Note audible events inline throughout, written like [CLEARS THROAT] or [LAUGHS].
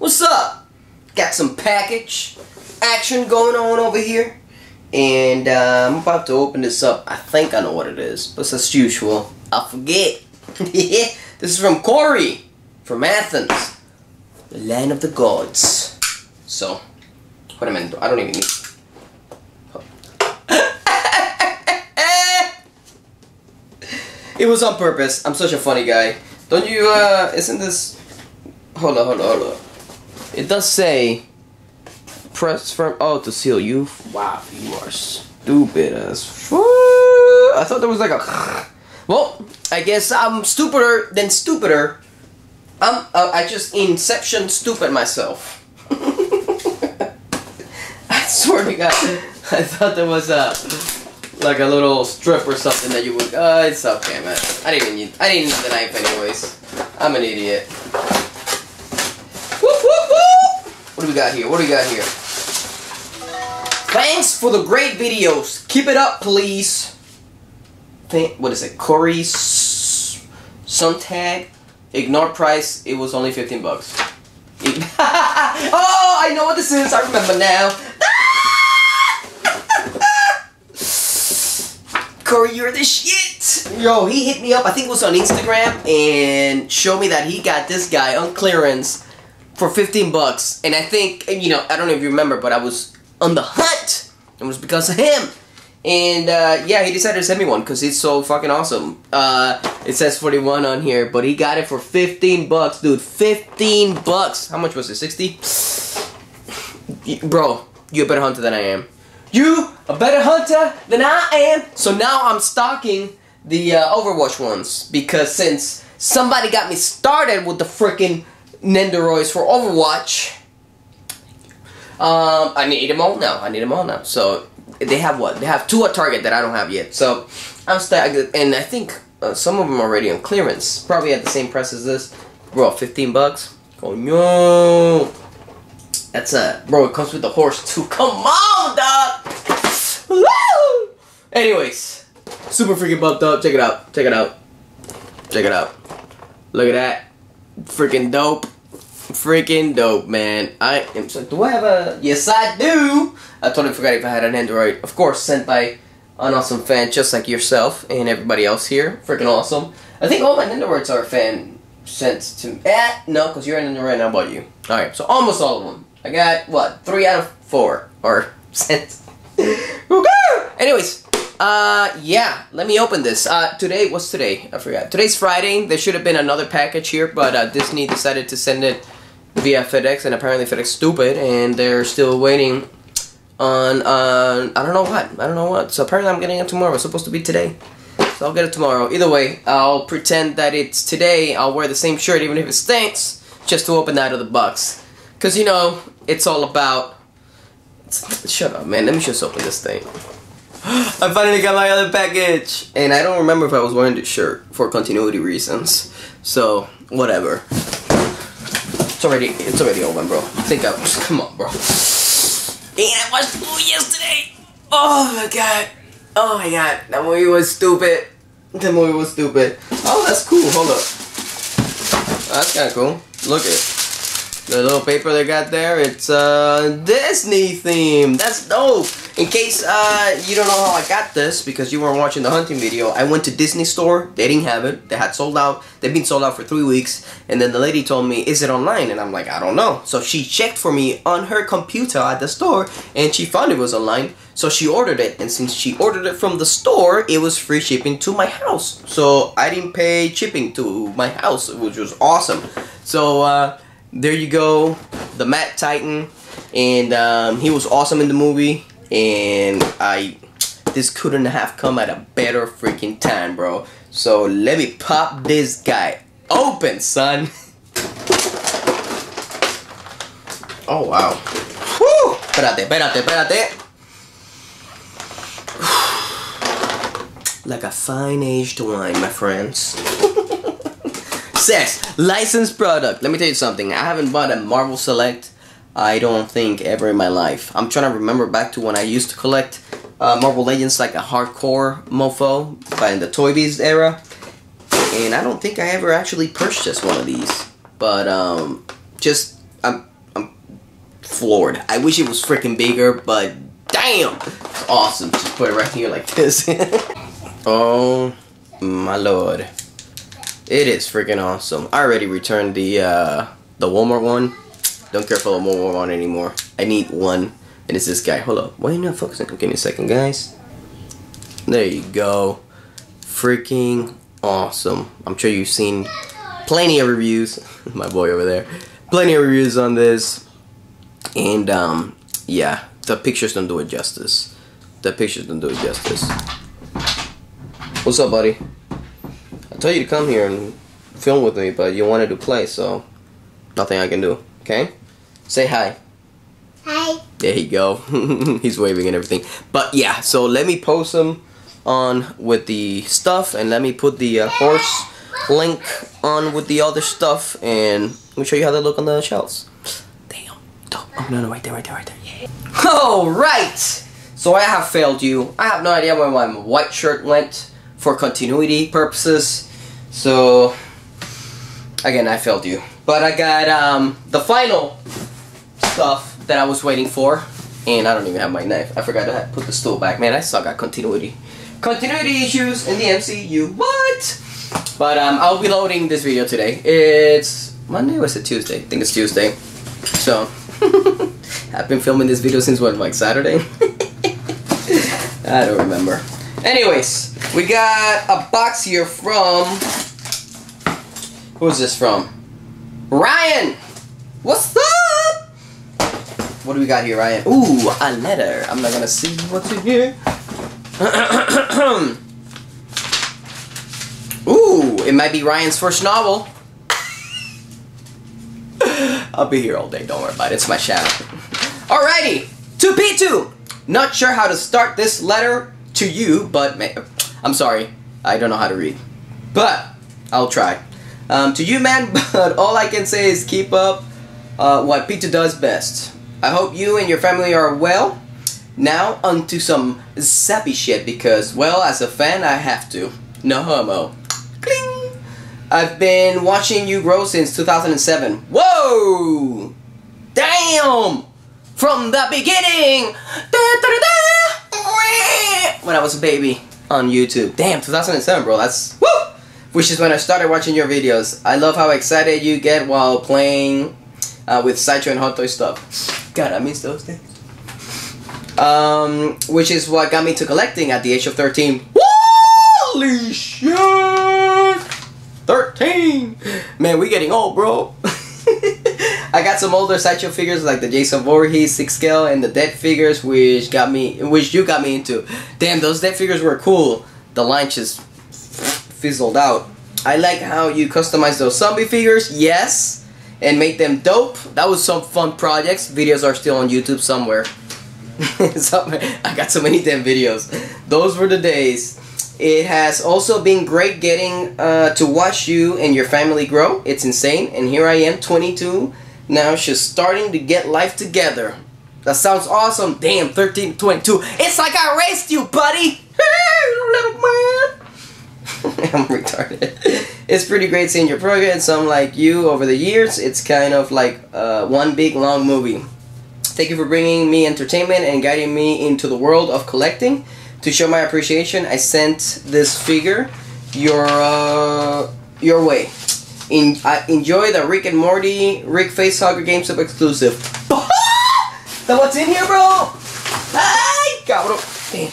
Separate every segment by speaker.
Speaker 1: What's up? Got some package action going on over here. And uh, I'm about to open this up. I think I know what it is. But as usual, I forget. [LAUGHS] this is from Corey from Athens. The land of the gods. So, what am I I don't even need. [LAUGHS] it was on purpose. I'm such a funny guy. Don't you, uh, isn't this. Hold on, hold on, hold on. It does say. Press from. Oh, to seal you. Wow, you are stupid as. I thought there was like a. [LAUGHS] Well, I guess I'm stupider than stupider. I'm. Uh, I just inception stupid myself. [LAUGHS] I swear to God, [LAUGHS] I thought there was a like a little strip or something that you would. Uh, it's okay, man. I didn't even need. I didn't need the knife anyways. I'm an idiot. What do we got here? What do we got here? Thanks for the great videos. Keep it up, please. Th- what is it? Corey Suntag. Ignore price. It was only 15 bucks. [LAUGHS] oh, I know what this is. I remember now. [LAUGHS] Corey, you're the shit. Yo, he hit me up. I think it was on Instagram and showed me that he got this guy on clearance for 15 bucks. And I think, you know, I don't know if you remember, but I was on the hunt. It was because of him. And uh, yeah, he decided to send me one because it's so fucking awesome. Uh, it says 41 on here, but he got it for 15 bucks, dude. 15 bucks. How much was it? 60? Bro, you're a better hunter than I am. You a better hunter than I am. So now I'm stocking the uh, Overwatch ones because since somebody got me started with the freaking Nendoroids for Overwatch, um, I need them all now. I need them all now. So they have what? They have two at Target that I don't have yet. So I'm stacking, and I think uh, some of them are already on clearance. Probably at the same price as this. Bro, 15 bucks. Oh no. That's a bro. It comes with the horse too. Come on, dog. Woo! Anyways, super freaking bumped up. Check it out. Check it out. Check it out. Look at that. Freaking dope. Freaking dope, man. I am so. Do I have a? Yes, I do. I totally forgot if I had a Nendoroid. Of course, sent by an awesome fan just like yourself and everybody else here. Freaking awesome. I think all my Nendoroids are fan sent to. Eh, no, because you're a Nendoroid. How about you? All right, so almost all of them. I got what three out of four or [LAUGHS] sent. Anyways, uh, yeah, let me open this. Uh, today, what's today? I forgot. Today's Friday. There should have been another package here, but uh, Disney decided to send it via FedEx, and apparently FedEx stupid, and they're still waiting on, uh, I don't know what. I don't know what. So apparently I'm getting it tomorrow. It's supposed to be today. So I'll get it tomorrow. Either way, I'll pretend that it's today. I'll wear the same shirt even if it stinks, just to open out of the box. Because, you know, it's all about... Shut up, man. Let me just open this thing. [GASPS] I finally got my other package! And I don't remember if I was wearing this shirt for continuity reasons. So, whatever. It's already, it's already open, bro. I think I was, come on, bro. And I watched the movie yesterday! Oh my god. Oh my god. That movie was stupid. That movie was stupid. Oh, that's cool. Hold up. That's kind of cool. Look at the little paper they got there. It's uh Disney theme. That's dope. In case uh you don't know how I got this because you weren't watching the hunting video, I went to Disney store. They didn't have it. They had sold out. They've been sold out for three weeks. And then the lady told me, "Is it online?" And I'm like, "I don't know." So she checked for me on her computer at the store, and she found it was online. So she ordered it, and since she ordered it from the store, it was free shipping to my house. So I didn't pay shipping to my house, which was awesome. So uh, there you go, the Mad Titan, and um, he was awesome in the movie. And I, this couldn't have come at a better freaking time, bro. So let me pop this guy open, son. Oh wow. Whew. Espérate, espérate, espérate. [SIGHS] like a fine aged wine, my friends. [LAUGHS] Says licensed product. Let me tell you something. I haven't bought a Marvel Select. I don't think ever in my life. I'm trying to remember back to when I used to collect uh, Marvel Legends like a hardcore mofo, but in the Toy Biz era. And I don't think I ever actually purchased one of these. But um, just I'm floored. I wish it was freaking bigger, but damn, it's awesome. Just put it right here like this. [LAUGHS] oh my lord, it is freaking awesome. I already returned the uh, the Walmart one. Don't care for the Walmart one anymore. I need one, and it's this guy. Hold up, why are you not focusing? Give me a second, guys. There you go. Freaking awesome. I'm sure you've seen plenty of reviews. [LAUGHS] My boy over there. Plenty of reviews on this. And um yeah, the pictures don't do it justice. The pictures don't do it justice. What's up, buddy? I told you to come here and film with me, but you wanted to play, so nothing I can do. Okay? Say hi.
Speaker 2: Hi.
Speaker 1: There you go. [LAUGHS] He's waving and everything. But yeah, so let me post him on with the stuff and let me put the uh, horse link on with the other stuff and let me show you how they look on the shelves. Damn. Oh, no, no, right there, right there, right there. Yeah. Alright! So I have failed you. I have no idea where my white shirt went for continuity purposes. So, again, I failed you. But I got um, the final stuff that I was waiting for. And I don't even have my knife. I forgot to put the stool back. Man, I suck at continuity. Continuity issues in the MCU. What? But um, I'll be loading this video today. It's Monday or is it Tuesday? I think it's Tuesday. So, [LAUGHS] I've been filming this video since what, like Saturday? [LAUGHS] I don't remember. Anyways, we got a box here from... Who's this from? Ryan! What's? What do we got here, Ryan? Ooh, a letter. I'm not gonna see what's in here. [CLEARS THROAT] Ooh, it might be Ryan's first novel. [LAUGHS] I'll be here all day, don't worry about it. It's my shadow. Alrighty, to Pitu. Not sure how to start this letter to you, but I'm sorry, I don't know how to read. But I'll try. Um, to you, man, [LAUGHS] but all I can say is keep up uh, what Pitu does best. I hope you and your family are well. Now, onto some sappy shit because, well, as a fan, I have to. No homo. Cling! I've been watching you grow since 2007. Whoa! Damn! From the beginning! When I was a baby on YouTube. Damn, 2007, bro. That's woo! Which is when I started watching your videos. I love how excited you get while playing uh, with Sideshow and Hot Toy stuff. God, I miss those days. Um, which is what got me to collecting at the age of 13. Holy shit! 13! Man, we getting old, bro. [LAUGHS] I got some older sideshow figures like the Jason Voorhees 6 scale and the dead figures which got me which you got me into. Damn, those dead figures were cool. The line just fizzled out. I like how you customize those zombie figures, yes, and make them dope. That was some fun projects. Videos are still on YouTube somewhere. [LAUGHS] I got so many damn videos. Those were the days. It has also been great getting uh, to watch you and your family grow. It's insane. And here I am, 22. Now she's starting to get life together. That sounds awesome. Damn, 13, 22. It's like I raced you, buddy. [LAUGHS] Hey, little man. [LAUGHS] I'm retarded. It's pretty great seeing your progress. Some like you over the years. It's kind of like uh, one big long movie. Thank you for bringing me entertainment and guiding me into the world of collecting. To show my appreciation, I sent this figure your uh, your way. In, uh, enjoy the Rick and Morty Rick Facehugger GameStop exclusive. [LAUGHS] that what's in here, bro? Ay, cabrón. Damn.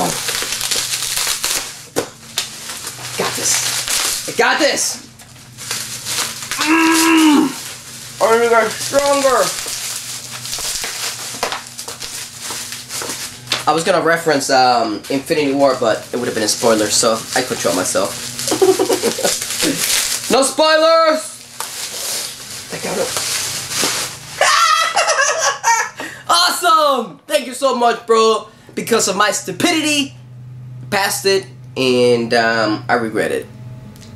Speaker 1: Oh. Got this. I got this. Mmm. Only got stronger. I was gonna reference um, Infinity War, but it would have been a spoiler, so I control myself. [LAUGHS] no spoilers! Take out [LAUGHS] awesome! Thank you so much, bro. Because of my stupidity, passed it, and um, I regret it.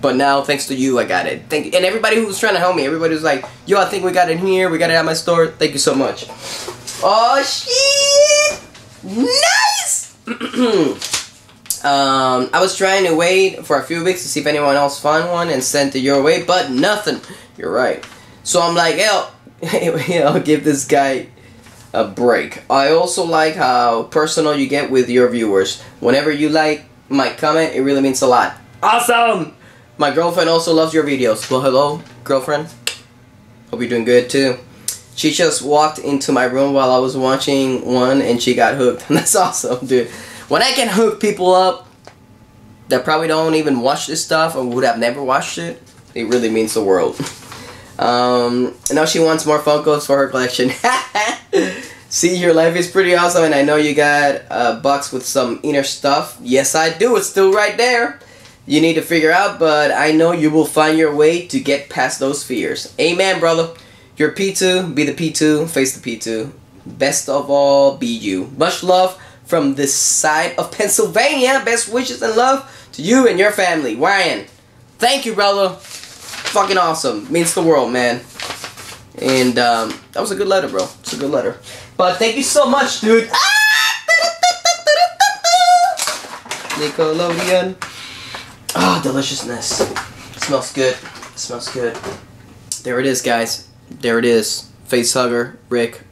Speaker 1: But now, thanks to you, I got it. Thank. And everybody who was trying to help me, everybody was like, yo, I think we got it here, we got it at my store. Thank you so much. Oh, shit! Nice! [CLEARS THROAT] um, I was trying to wait for a few weeks to see if anyone else found one and sent it your way, but nothing. You're right. So I'm like, hell, [LAUGHS] I'll give this guy a break. I also like how personal you get with your viewers. Whenever you like my comment, it really means a lot. Awesome! My girlfriend also loves your videos. Well, hello, girlfriend. Hope you're doing good too. She just walked into my room while I was watching one and she got hooked. [LAUGHS] That's awesome, dude. When I can hook people up that probably don't even watch this stuff or would have never watched it, it really means the world. Um, now she wants more Funkos for her collection. [LAUGHS] See, your life is pretty awesome, and I know you got a box with some inner stuff. Yes, I do. It's still right there. You need to figure out, but I know you will find your way to get past those fears. Amen, brother. You're Pitu, be the Pitu, face the Pitu. Best of all, be you. Much love from this side of Pennsylvania. Best wishes and love to you and your family. Ryan, thank you, brother. Fucking awesome. Means the world, man. And um, that was a good letter, bro. It's a good letter. But thank you so much, dude. Nickelodeon. Ah, oh, deliciousness. It smells good. It smells good. There it is, guys. There it is. Face hugger, Rick.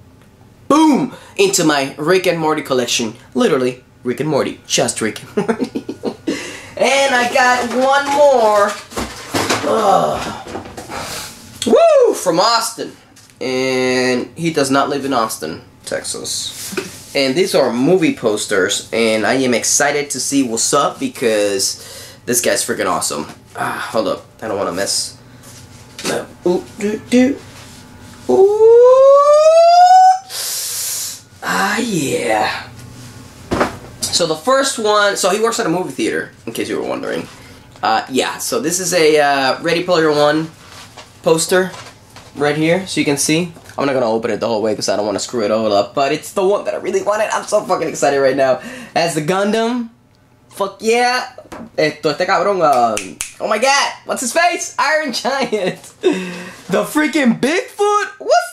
Speaker 1: Boom! Into my Rick and Morty collection. Literally, Rick and Morty. Just Rick and [LAUGHS] Morty. and I got one more. Woo! From Austin. And he does not live in Austin. Texas. And these are movie posters, and I am excited to see what's up because this guy's freaking awesome. Ah, hold up, I don't want to miss. No. Ooh, do, do. Ooh. Ah, yeah. So the first one, so he works at a movie theater, in case you were wondering. Uh, yeah, so this is a uh, Ready Player One poster right here, so you can see. I'm not gonna open it the whole way because I don't want to screw it all up. But it's the one that I really wanted. I'm so fucking excited right now. As the Gundam. Fuck yeah. Esto, este cabrón. Uh, oh my god. What's his face? Iron Giant. [LAUGHS] the freaking Bigfoot. What's?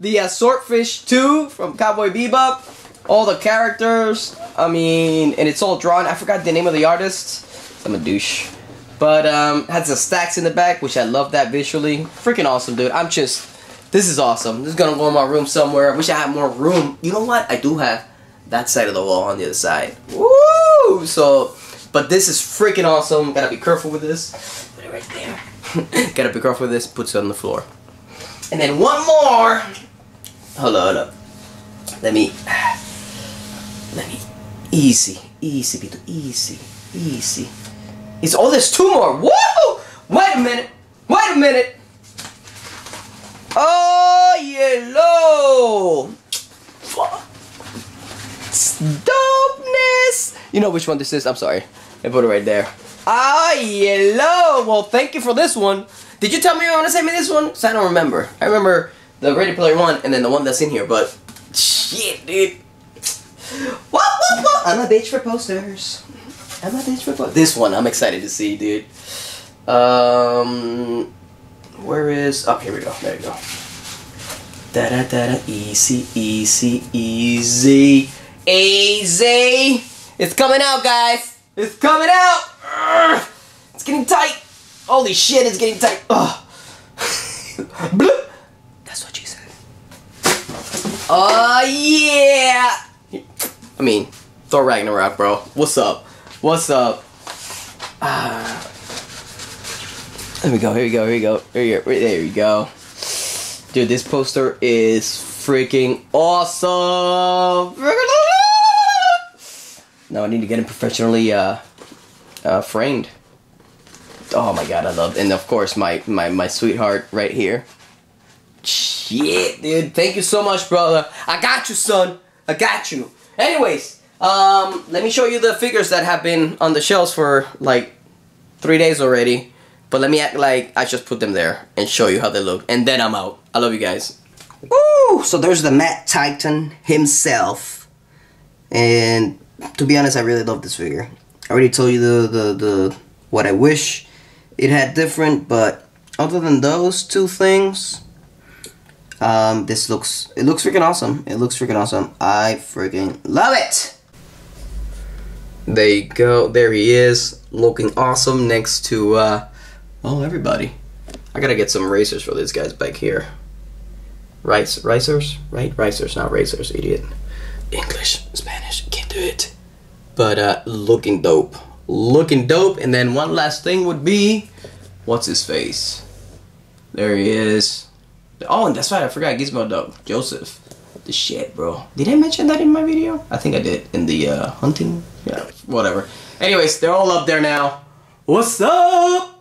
Speaker 1: The uh, Swordfish 2 from Cowboy Bebop. All the characters. I mean, and it's all drawn. I forgot the name of the artist. I'm a douche. But um, has the stacks in the back, which I love that visually. Freaking awesome, dude. I'm just this is awesome. This is gonna go in my room somewhere. I wish I had more room. You know what? I do have that side of the wall on the other side. Woo! So, but this is freaking awesome. Gotta be careful with this. Put it right there. [LAUGHS] Gotta be careful with this. Puts it on the floor. And then one more. Hold on, hold up. Let me. Let me. Easy, easy, Pito. Easy, easy. It's oh, there's two more. Whoa! Wait a minute. Wait a minute. Oh, yellow! You know which one this is? I'm sorry. I put it right there. Ah, yellow! Well, thank you for this one. Did you tell me you want to send me this one? Cause I don't remember. I remember the Ready Player One and then the one that's in here, but shit, dude. What, what, what? I'm a bitch for posters. I'm a bitch for posters. This one, I'm excited to see, dude. Um, where is... Oh, here we go. There we go. Da da da da. Easy, easy, easy. Easy. It's coming out, guys. It's coming out. It's getting tight. Holy shit, it's getting tight. Oh. [LAUGHS] That's what you said. Oh, yeah. I mean, Thor Ragnarok, bro. What's up? What's up? Ah. There we go, here we go, here we go. Here we go. There we go. Dude, this poster is freaking awesome! Now I need to get it professionally uh, uh, framed. Oh my god, I love And of course, my, my, my sweetheart right here. Shit, dude. Thank you so much, brother. I got you, son. I got you. Anyways, um, let me show you the figures that have been on the shelves for like three days already. But let me act like I just put them there and show you how they look. And then I'm out. I love you guys. Woo! So there's the Mad Titan himself. And to be honest, I really love this figure. I already told you the, the, the what I wish it had different, but other than those two things, um, this looks, it looks freaking awesome. It looks freaking awesome. I freaking love it! There you go. There he is, looking awesome next to, uh, Oh, everybody. I gotta get some racers for these guys back here. Rice, ricers, right? Ricers, not racers, idiot. English, Spanish, But uh, looking dope, looking dope. And then one last thing would be, what's his face? There he is. Oh, and that's right, I forgot Gizmo Dog, Joseph. The shit, bro. Did I mention that in my video? I think I did in the uh, hunting. Yeah, whatever. Anyways, they're all up there now. What's up?